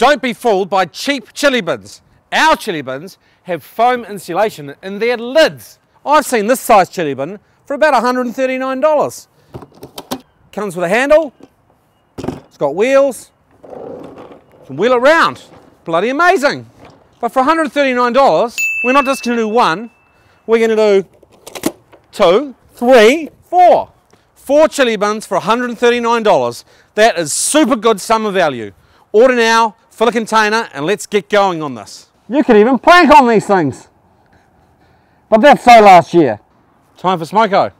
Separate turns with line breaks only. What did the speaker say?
Don't be fooled by cheap chilly bins. Our chilly bins have foam insulation in their lids. I've seen this size chilly bin for about $139. Comes with a handle, it's got wheels, can wheel it around. Bloody amazing. But for $139, we're not just gonna do one, we're gonna do two, three, four. Four chilly bins for $139. That is super good summer value. Order now, fill a container, and let's get going on this.
You could even plank on these things. But that's so last year.
Time for smoko.